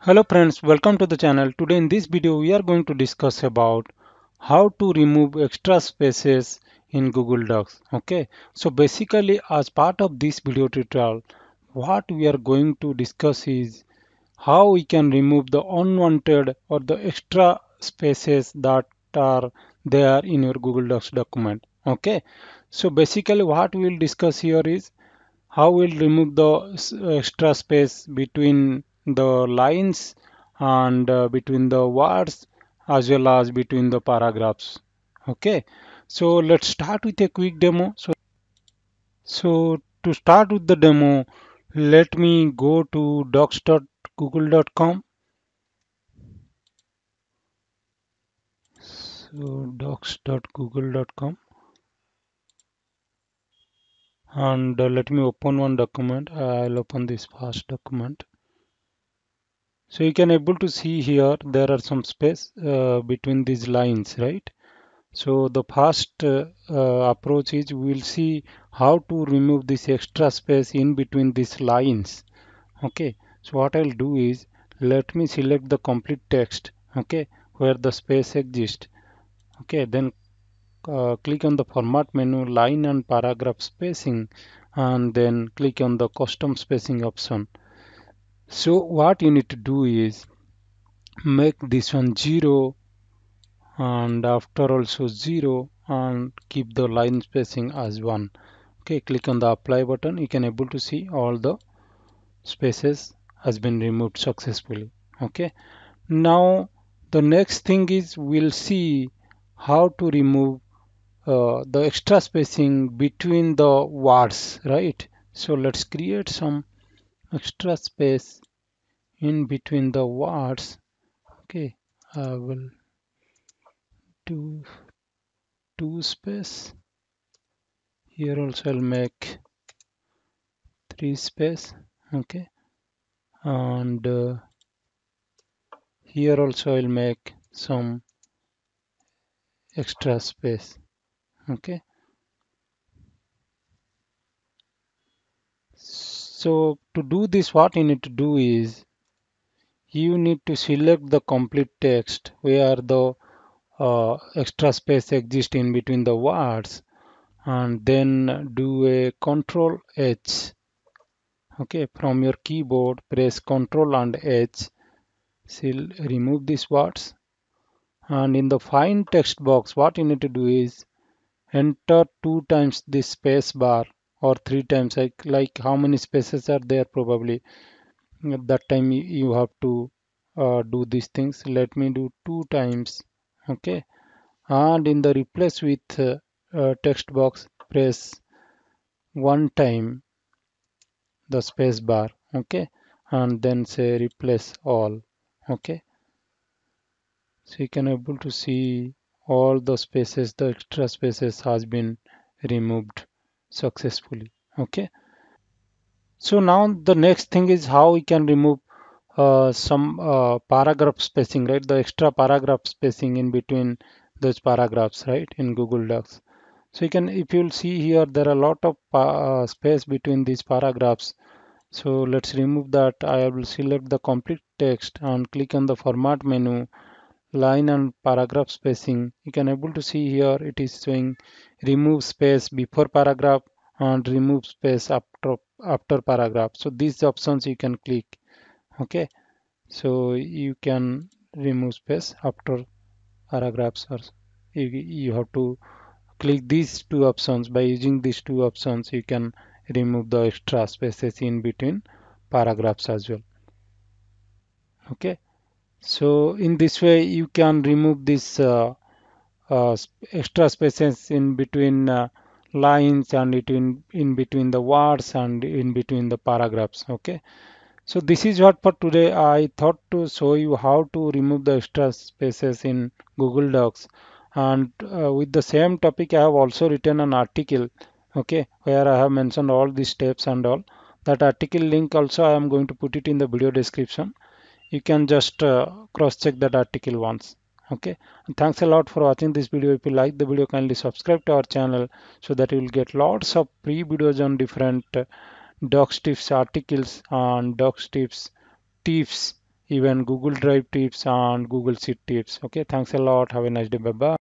Hello friends, welcome to the channel. Today in this video we are going to discuss about how to remove extra spaces in Google Docs. Okay, so basically as part of this video tutorial, what we are going to discuss is how we can remove the unwanted or the extra spaces that are there in your Google Docs document. Okay, so basically what we will discuss here is how we'll remove the extra space between the lines and uh, between the words as well as between the paragraphs. Okay? So let's start with a quick demo. So so to start with the demo let me go to docs.google.com so docs.google.com and uh, let me open one document. I'll open this first document So you can able to see here there are some space uh, between these lines, right? So the first uh, uh, approach is we'll see how to remove this extra space in between these lines. Okay, so what I'll do is let me select the complete text, okay, where the space exists. Okay, then uh, click on the format menu, line and paragraph spacing, and then click on the custom spacing option. So what you need to do is make this one 0 and after also 0 and keep the line spacing as 1 okay click on the apply button. You can able to see all the spaces has been removed successfully. Okay now the next thing is we'll see how to remove uh, the extra spacing between the words right? So let's create some extra space in between the words okay I will do two space. Here also I'll make three space. Okay and uh, here also I'll make some extra space. Okay so to do this what you need to do is you need to select the complete text where the uh, extra space exists in between the words and then do a control H. Okay from your keyboard press control and H. Still remove these words. And in the find text box what you need to do is enter two times this space bar or three times like like how many spaces are there probably at that time you, have to uh, do these things. Let me do two times okay? And in the replace with uh, uh, text box press one time the space bar okay? And then say replace all okay? So you can able to see all the spaces the extra spaces has been removed successfully okay? So now the next thing is how we can remove uh, some uh, paragraph spacing right? The extra paragraph spacing in between those paragraphs right? In google docs. So you can if you'll see here there are a lot of uh, space between these paragraphs. So let's remove that. I will select the complete text and click on the format menu line and paragraph spacing. You can able to see here it is showing remove space before paragraph and remove space after after paragraph. So these options you can click okay? So you can remove space after paragraphs or you, you have to click these two options. By using these two options you can remove the extra spaces in between paragraphs as well okay so in this way you can remove this uh, uh, extra spaces in between uh, lines and between in between the words and in between the paragraphs okay? So this is what for today I thought to show you how to remove the extra spaces in Google Docs. And uh, with the same topic I have also written an article okay where I have mentioned all these steps and all. That article link also I am going to put it in the video description you can just uh, cross check that article once okay and thanks a lot for watching this video if you like the video kindly subscribe to our channel so that you will get lots of free videos on different uh, docs tips articles and docs tips tips even Google Drive tips and Google Sheet tips. Okay, thanks a lot. Have a nice day. Bye bye.